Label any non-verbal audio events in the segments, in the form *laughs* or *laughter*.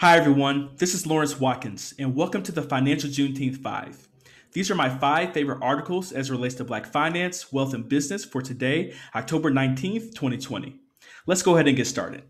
Hi, everyone. This is Lawrence Watkins, and welcome to the Financial Juneteenth 5. These are my five favorite articles as relates to Black finance, wealth, and business for today, October 19th, 2020. Let's go ahead and get started.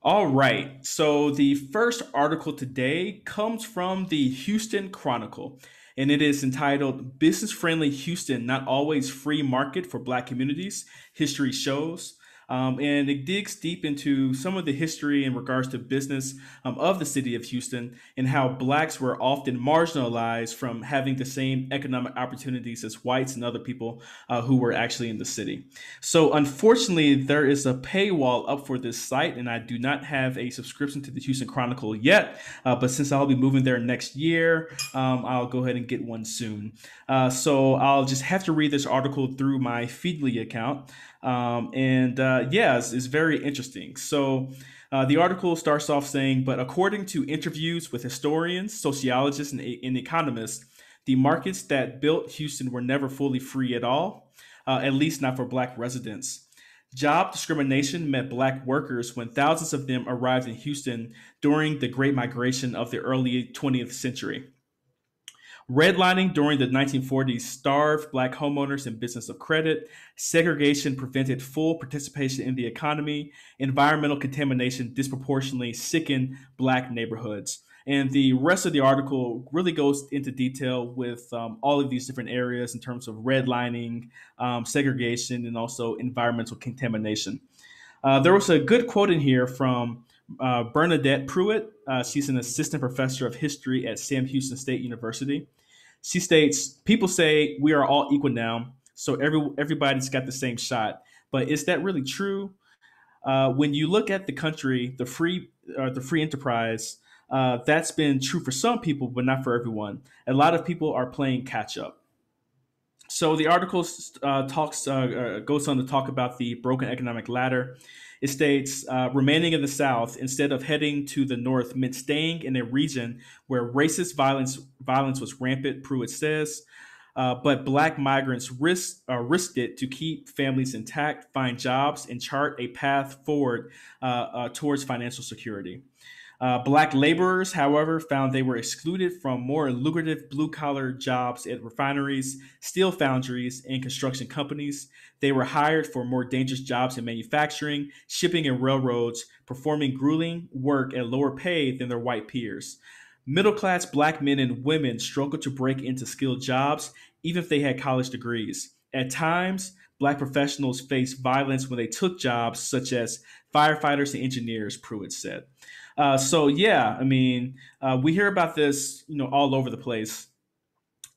All right, so the first article today comes from the Houston Chronicle, and it is entitled Business Friendly Houston Not Always Free Market for Black Communities History Shows. Um, and it digs deep into some of the history in regards to business um, of the city of Houston and how blacks were often marginalized from having the same economic opportunities as whites and other people uh, who were actually in the city. So, unfortunately, there is a paywall up for this site, and I do not have a subscription to the Houston Chronicle yet. Uh, but since I'll be moving there next year, um, I'll go ahead and get one soon. Uh, so, I'll just have to read this article through my Feedly account. Um, and uh, yeah, it's, it's, very interesting. So uh, the article starts off saying, but according to interviews with historians, sociologists, and, and economists, the markets that built Houston were never fully free at all, uh, at least not for Black residents. Job discrimination met Black workers when thousands of them arrived in Houston during the Great Migration of the early 20th century. Redlining during the 1940s starved black homeowners and business of credit. Segregation prevented full participation in the economy. Environmental contamination disproportionately sickened black neighborhoods. And the rest of the article really goes into detail with um, all of these different areas in terms of redlining, um, segregation, and also environmental contamination. Uh, there was a good quote in here from uh, Bernadette Pruitt. Uh, she's an assistant professor of history at Sam Houston State University. She states, "People say we are all equal now, so every everybody's got the same shot. But is that really true? Uh, when you look at the country, the free uh, the free enterprise, uh, that's been true for some people, but not for everyone. A lot of people are playing catch up." So the article uh, talks goes on to talk about the broken economic ladder it states uh, remaining in the South instead of heading to the North meant staying in a region where racist violence violence was rampant. Pruitt says. Uh, but black migrants risk, uh, risked it to keep families intact, find jobs, and chart a path forward uh, uh towards financial security. Uh, black laborers, however, found they were excluded from more lucrative blue collar jobs at refineries, steel foundries, and construction companies. They were hired for more dangerous jobs in manufacturing, shipping, and railroads, performing grueling work at lower pay than their white peers. Middle class black men and women struggled to break into skilled jobs, even if they had college degrees. At times, black professionals faced violence when they took jobs, such as firefighters and engineers, Pruitt said. Uh, so yeah, I mean, uh, we hear about this, you know, all over the place.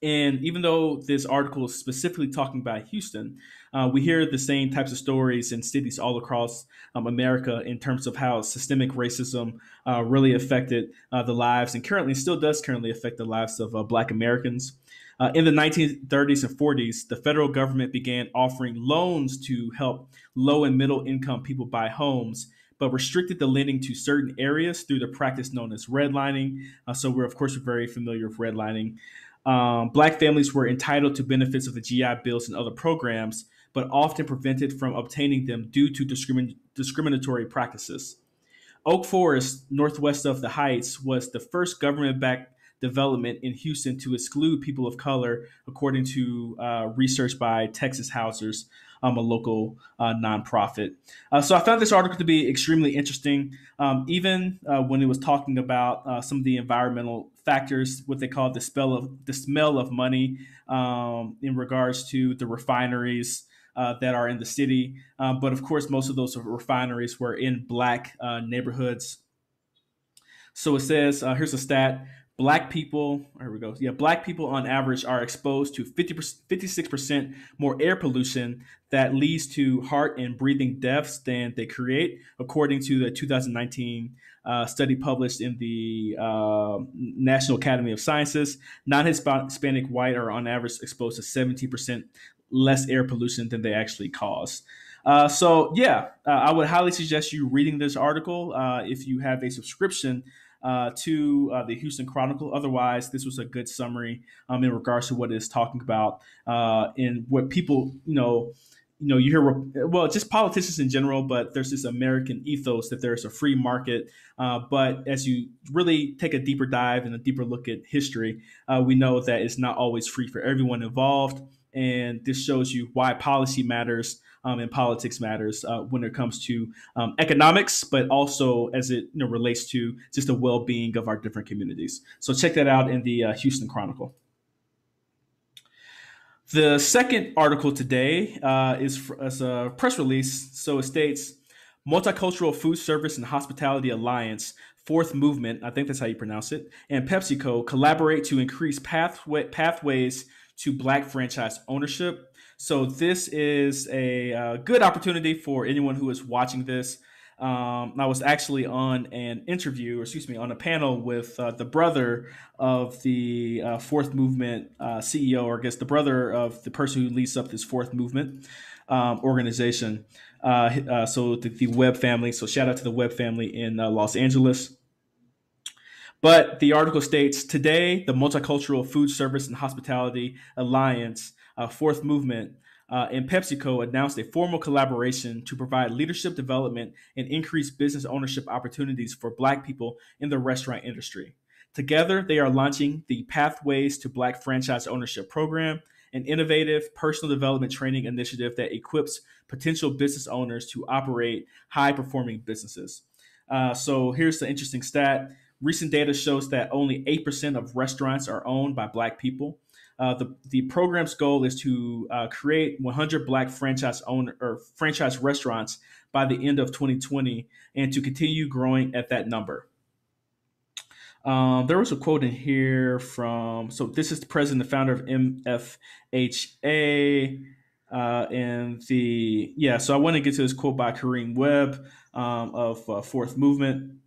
And even though this article is specifically talking about Houston, uh, we hear the same types of stories in cities all across um, America in terms of how systemic racism uh, really affected uh, the lives and currently still does currently affect the lives of uh, Black Americans. Uh, in the 1930s and 40s, the federal government began offering loans to help low and middle income people buy homes but restricted the lending to certain areas through the practice known as redlining. Uh, so we're of course very familiar with redlining. Um, black families were entitled to benefits of the GI bills and other programs, but often prevented from obtaining them due to discrimin- discriminatory practices. Oak Forest, northwest of the Heights, was the first government backed development in Houston to exclude people of color, according to uh, research by Texas Housers um, a local uh, nonprofit. Uh, so I found this article to be extremely interesting, um, even uh, when it was talking about uh, some of the environmental factors, what they call the smell of the smell of money, um, in regards to the refineries. Uh, that are in the city, um, but of course, most of those refineries were in black uh, neighborhoods. So it says, here's a stat black people, here we go. Yeah, black people on average are exposed to 50 56% more air pollution that leads to heart and breathing deaths than they create, according to the 2019 uh, study published in the uh, National Academy of Sciences. Non Hispanic white are on average exposed to 17% less air pollution than they actually cause. Uh, so, yeah, uh, I would highly suggest you reading this article uh, if you have a subscription uh, to uh, the Houston Chronicle. Otherwise, this was a good summary um, in regards to what it's talking about uh, and what people, you know, you know, you hear well, just politicians in general, but there's this American ethos that there's a free market. Uh, but as you really take a deeper dive and a deeper look at history, uh, we know that it's not always free for everyone involved, and this shows you why policy matters um, and politics matters uh, when it comes to um, economics, but also as it you know, relates to just the well-being of our different communities. So check that out in the uh, Houston Chronicle. The second article today uh, is, as a press release. So it states Multicultural Food Service and Hospitality Alliance, Fourth Movement, I think that's how you pronounce it, and PepsiCo collaborate to increase pathway, pathways to Black franchise ownership. So this is a uh, good opportunity for anyone who is watching this. Um, I was actually on an interview, or excuse me, on a panel with uh, the brother of the uh, Fourth Movement uh, CEO, or I guess the brother of the person who leads up this Fourth Movement um, organization. Uh, so the, the, Webb family. So shout out to the Webb family in Los Angeles. But the article states today, the Multicultural Food Service and Hospitality Alliance uh, Fourth Movement, uh, and PepsiCo announced a formal collaboration to provide leadership development and increase business ownership opportunities for Black people in the restaurant industry. Together, they are launching the Pathways to Black Franchise Ownership program, an innovative personal development training initiative that equips potential business owners to operate high performing businesses. Uh, so, here's the interesting stat recent data shows that only 8% of restaurants are owned by Black people. Uh, the, the program's goal is to uh, create 100 black franchise owner or franchise restaurants by the end of 2020 and to continue growing at that number. Um, there was a quote in here from so this is the president the founder of MFHA. Uh, and the yeah, so I want to get to this quote by Kareem Webb um, of uh, Fourth Movement.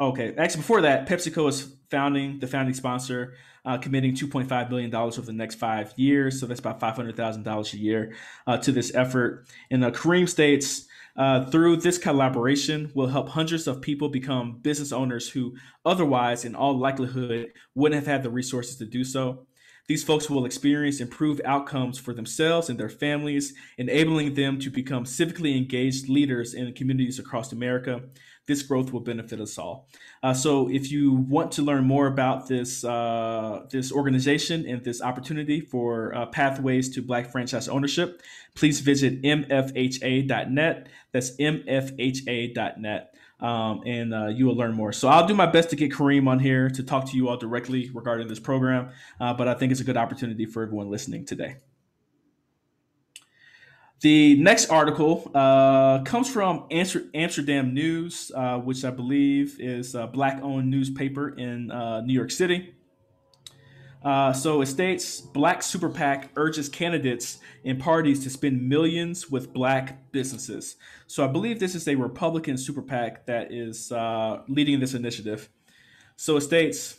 Okay, actually, before that, PepsiCo is founding the founding sponsor uh, committing $2.5 billion over the next five years. So that's about $500,000 a year uh, to this effort. And uh, Kareem states, uh, through this collaboration will help hundreds of people become business owners who otherwise, in all likelihood, wouldn't have had the resources to do so. These folks will experience improved outcomes for themselves and their families, enabling them to become civically engaged leaders in communities across America this growth will benefit us all. Uh, so if you want to learn more about this uh, this organization and this opportunity for uh, pathways to Black franchise ownership, please visit mfha.net. That's mfha.net. Um, and uh, you will learn more. So I'll do my best to get Kareem on here to talk to you all directly regarding this program. Uh, but I think it's a good opportunity for everyone listening today. The next article uh, comes from Amsterdam News, uh, which I believe is a black owned newspaper in uh, New York City. Uh, so it states Black Super PAC urges candidates and parties to spend millions with black businesses. So I believe this is a Republican super PAC that is uh, leading this initiative. So it states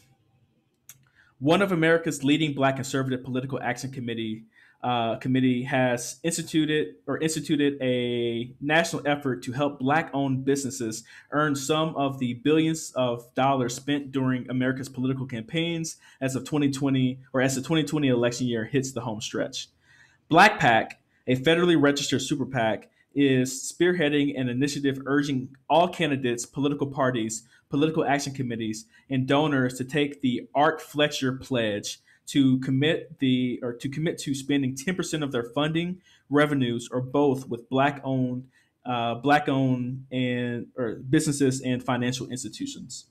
one of America's leading black conservative political action committee uh, committee has instituted or instituted a national effort to help black-owned businesses earn some of the billions of dollars spent during America's political campaigns as of 2020 or as the 2020 election year hits the home stretch. Black PAC, a federally registered super PAC, is spearheading an initiative urging all candidates, political parties, political action committees, and donors to take the Art Fletcher Pledge to commit the or to commit to spending 10% of their funding revenues or both with black owned uh, black owned and or businesses and financial institutions.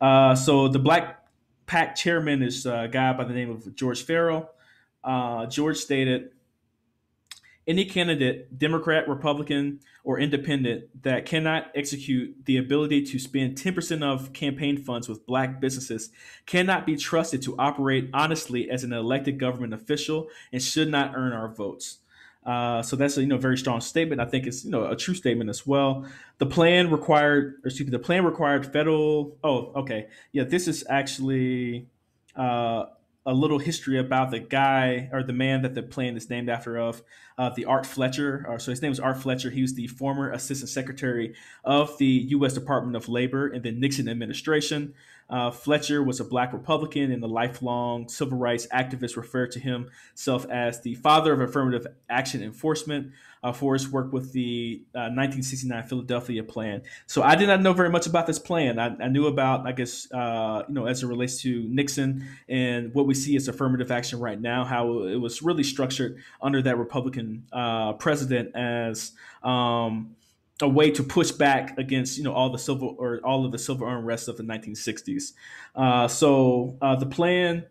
Uh, so the black pac chairman is a guy by the name of george farrell. Uh, george stated any candidate, Democrat, Republican, or independent, that cannot execute the ability to spend 10% of campaign funds with black businesses cannot be trusted to operate honestly as an elected government official and should not earn our votes. Uh, so that's a you know very strong statement. I think it's you know a true statement as well. The plan required, excuse me, the plan required federal. Oh, okay, yeah. This is actually uh, a little history about the guy or the man that the plan is named after of. uh, the Art Fletcher. So his name was Art Fletcher. He was the former Assistant Secretary of the U.S. Department of Labor in the Nixon administration. Uh, Fletcher was a black Republican and a lifelong civil rights activist, referred to himself as the father of affirmative action enforcement uh, for his work with the uh, 1969 Philadelphia Plan. So I did not know very much about this plan. I, I knew about, I guess, uh, you know, as it relates to Nixon and what we see as affirmative action right now, how it was really structured under that Republican uh, president as. Um, a way to push back against you know all the civil or all of the civil unrest of the 1960s. Uh, so uh, the plan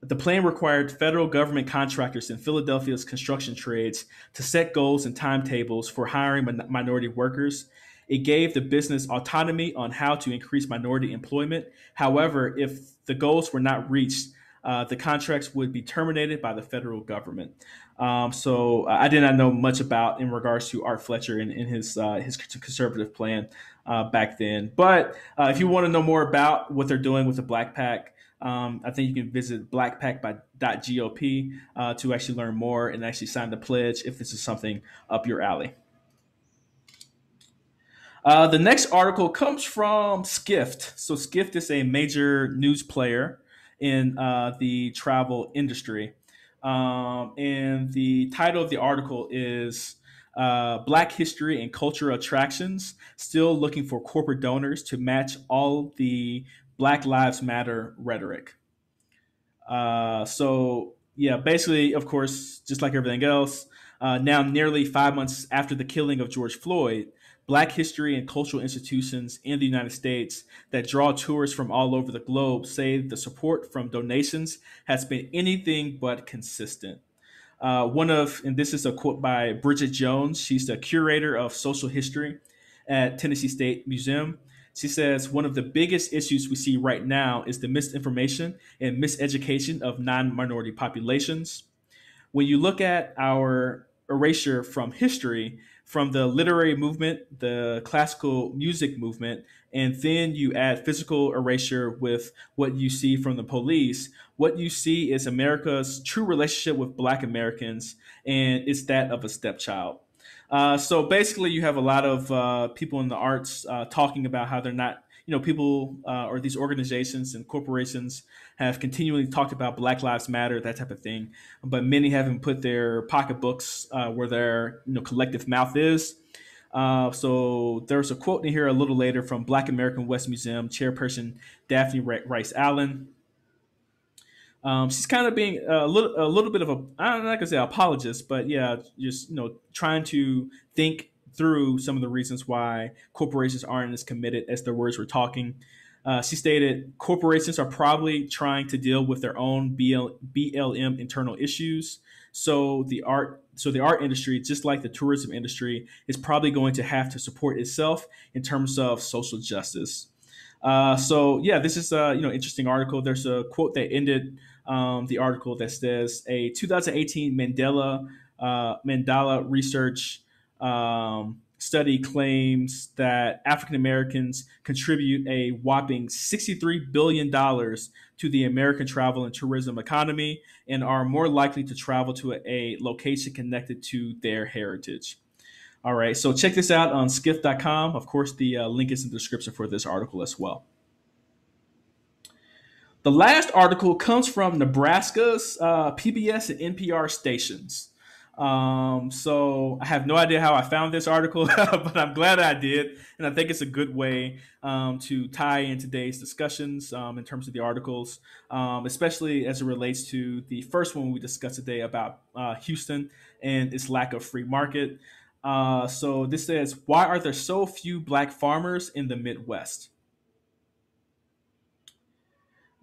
the plan required federal government contractors in Philadelphia's construction trades to set goals and timetables for hiring min- minority workers. It gave the business autonomy on how to increase minority employment. However, if the goals were not reached, uh, the contracts would be terminated by the federal government. Um, so uh, I did not know much about in regards to Art Fletcher and, and his uh, his conservative plan uh, back then. But uh, if you want to know more about what they're doing with the Black PAC, um, I think you can visit blackpack.gop uh, to actually learn more and actually sign the pledge if this is something up your alley. Uh, the next article comes from Skift. So Skift is a major news player in uh, the travel industry. Um, and the title of the article is uh, Black History and Culture Attractions Still Looking for Corporate Donors to Match All the Black Lives Matter Rhetoric. Uh, so, yeah, basically, of course, just like everything else, uh, now nearly five months after the killing of George Floyd, Black history and cultural institutions in the United States that draw tourists from all over the globe say the support from donations has been anything but consistent. Uh, one of, and this is a quote by Bridget Jones, she's the curator of social history at Tennessee State Museum. She says one of the biggest issues we see right now is the misinformation and miseducation of non minority populations. When you look at our erasure from history, from the literary movement, the classical music movement, and then you add physical erasure with what you see from the police, what you see is America's true relationship with Black Americans, and it's that of a stepchild. Uh, so basically, you have a lot of uh, people in the arts uh, talking about how they're not you know, people uh, or these organizations and corporations have continually talked about Black Lives Matter, that type of thing, but many haven't put their pocketbooks uh, where their you know collective mouth is. Uh, so there's a quote in here a little later from Black American West Museum chairperson Daphne Rice Allen. Um, she's kind of being a little, a little bit of a, I'm not gonna say apologist, but yeah, just you know, trying to think through some of the reasons why corporations aren't as committed as their words were talking. Uh, she stated corporations are probably trying to deal with their own BL, BLM internal issues. So the art, so the art industry, just like the tourism industry, is probably going to have to support itself in terms of social justice. Uh, so yeah, this is a you know interesting article. There's a quote that ended um, the article that says a 2018 Mandala uh, research um, study claims that African Americans contribute a whopping $63 billion to the American travel and tourism economy and are more likely to travel to a, location connected to their heritage. All right, so check this out on skift.com. Of course, the uh, link is in the description for this article as well. The last article comes from Nebraska's uh, PBS and NPR stations. Um, so I have no idea how I found this article, *laughs* but I'm glad I did, and I think it's a good way um, to tie in today's discussions um, in terms of the articles, um, especially as it relates to the first one we discussed today about uh, Houston and its lack of free market. Uh, so this says, why are there so few black farmers in the Midwest?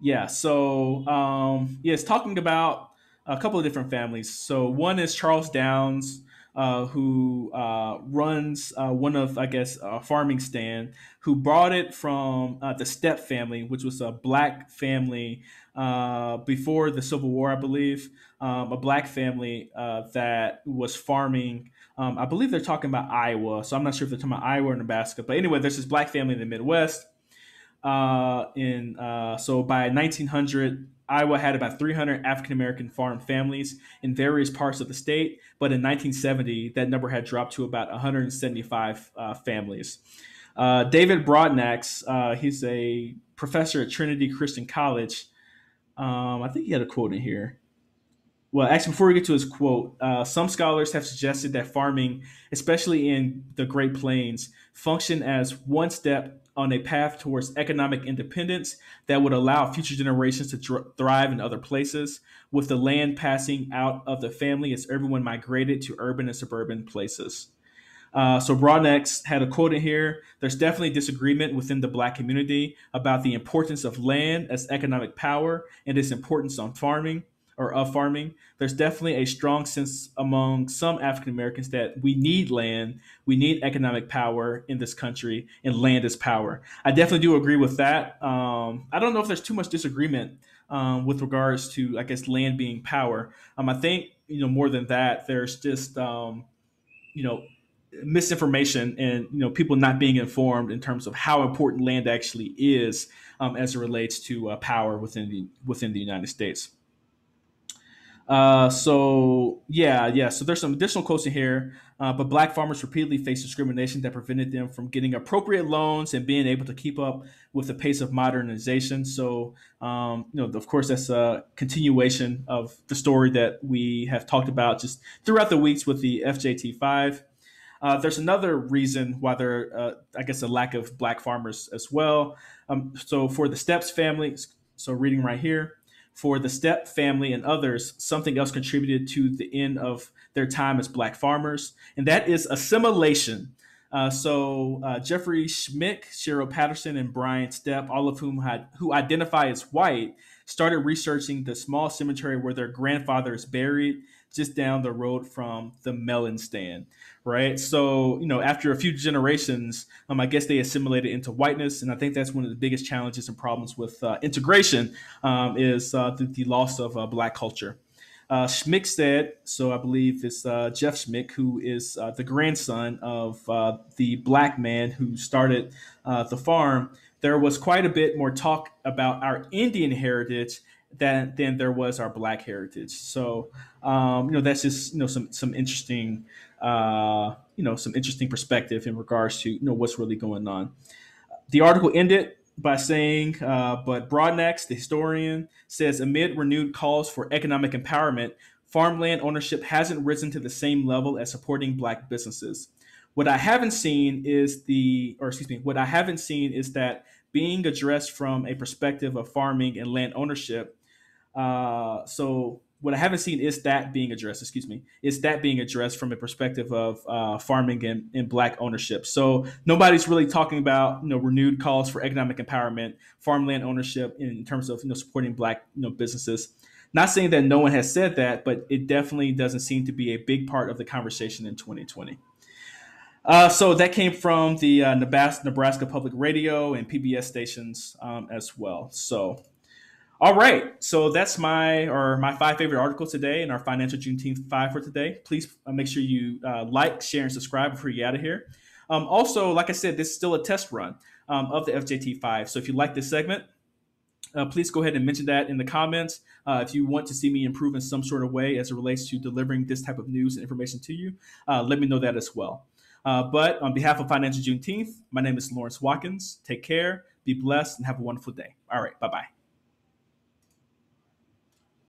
Yeah, so um, yeah, it's talking about a couple of different families. So one is Charles Downs, uh, who uh, runs uh, one of, I guess, a farming stand, who bought it from uh, the Stepp family, which was a black family uh, before the Civil War, I believe, um, a black family uh, that was farming. Um, I believe they're talking about Iowa, so I'm not sure if they're talking about Iowa or Nebraska. But anyway, there's this black family in the Midwest. in so by 1900, Iowa had about 300 African American farm families in various parts of the state, but in 1970, that number had dropped to about 175 uh, families. Uh, David Brodnax, uh, he's a professor at Trinity Christian College. Um, I think he had a quote in here. Well, actually, before we get to his quote, uh, some scholars have suggested that farming, especially in the Great Plains, function as one step on a path towards economic independence that would allow future generations to tr- thrive in other places, with the land passing out of the family as everyone migrated to urban and suburban places. Uh, so Brodnax had a quote in here. There's definitely disagreement within the black community about the importance of land as economic power and its importance on farming or of farming, there's definitely a strong sense among some African Americans that we need land, we need economic power in this country, and land is power. I definitely do agree with that. Um, I don't know if there's too much disagreement um, with regards to, I guess, land being power. Um, I think you know more than that. There's just um, you know misinformation and you know people not being informed in terms of how important land actually is um, as it relates to uh, power within the within the United States. Uh, so yeah, yeah. So there's some additional quotes in here. Uh, but black farmers repeatedly faced discrimination that prevented them from getting appropriate loans and being able to keep up with the pace of modernization. So, um, you know, of course, that's a continuation of the story that we have talked about just throughout the weeks with the FJT5. Uh, there's another reason why there, uh, I guess, a lack of black farmers as well. Um, so for the Stepps family, so reading right here, for the Stepp family and others, something else contributed to the end of their time as black farmers, and that is assimilation. Uh, so uh, Jeffrey Schmick, Cheryl Patterson, and Brian Stepp, all of whom had who identify as white, started researching the small cemetery where their grandfather is buried, just down the road from the melon stand right? So, you know, after a few generations, um, I guess they assimilated into whiteness, and I think that's one of the biggest challenges and problems with uh, integration um, is uh, the, the, loss of uh, black culture. Uh, Schmick said, so I believe it's uh, Jeff Schmick, who is uh, the grandson of uh, the black man who started the farm. There was quite a bit more talk about our Indian heritage than than there was our black heritage. So um, you know that's just you know some some interesting uh, you know some interesting perspective in regards to you know what's really going on. The article ended by saying, uh, but Brodnax, the historian, says amid renewed calls for economic empowerment, farmland ownership hasn't risen to the same level as supporting black businesses. What I haven't seen is the, or excuse me, what I haven't seen is that being addressed from a perspective of farming and land ownership. Uh, so what I haven't seen is that being addressed. Excuse me, is that being addressed from a perspective of uh, farming and, and, black ownership. So nobody's really talking about you know renewed calls for economic empowerment, farmland ownership in terms of you know supporting black you know businesses. Not saying that no one has said that, but it definitely doesn't seem to be a big part of the conversation in 2020. Uh, so that came from the uh, Nebraska, Nebraska Public Radio and PBS stations um, as well. So all right, so that's my or my five favorite articles today in our financial Juneteenth five for today. Please uh, make sure you uh, like, share, and subscribe before you get out of here. Um, also, like I said, this is still a test run um, of the FJT five. So if you like this segment, uh, please go ahead and mention that in the comments. Uh, if you want to see me improve in some sort of way as it relates to delivering this type of news and information to you, uh, let me know that as well. Uh, but on behalf of Financial Juneteenth, my name is Lawrence Watkins. Take care, be blessed, and have a wonderful day. All right, bye bye.